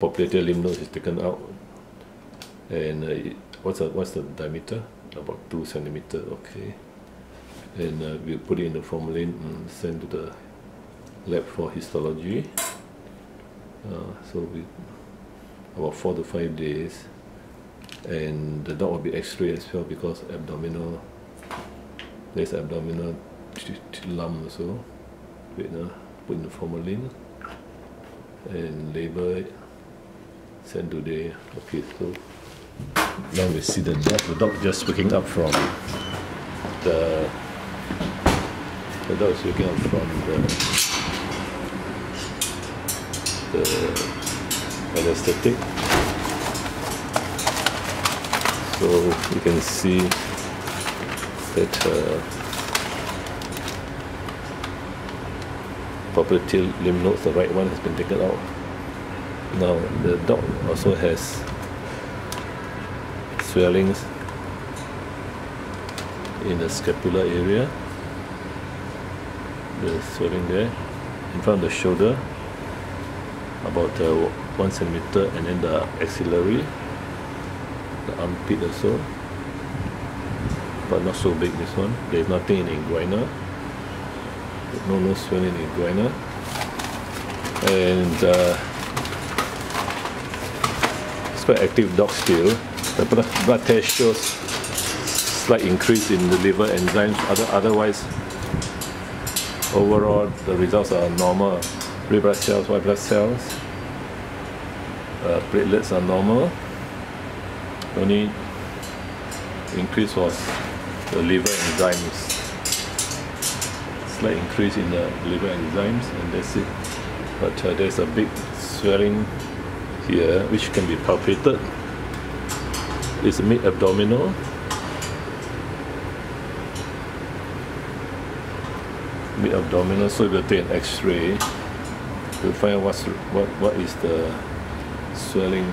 popliteal lymph node is taken out. And uh, it, what's, the, what's the diameter? About 2 centimeter, okay. And uh, we'll put it in the formalin and send to the lab for histology. Uh, so we about 4 to 5 days. And the dog will be x-ray as well because abdominal, there's abdominal lump also. Wait, uh, put in the formalin and label it send today. Okay, so now we see the dog. The dog just waking up from the the dog is waking up from the the anesthetic. So you can see that uh, popliteal lymph nodes, the right one has been taken out. Now the dog also has swellings in the scapular area. The swelling there in front of the shoulder, about uh, one centimeter, and then the axillary, the armpit also, but not so big. This one, there is nothing in inguinal. No, no swelling in inguinal, and. Uh, active dog still. The blood test shows slight increase in the liver enzymes. Other, otherwise, overall, the results are normal. Red blood cells, white blood cells, uh, platelets are normal. Only increase was the liver enzymes. Slight increase in the liver enzymes, and that's it. But uh, there's a big swelling here, which can be palpated, is mid-abdominal. Mid-abdominal, so we'll take an X-ray to find what's, what, what is the swelling